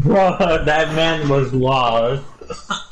Bro, that man was lost.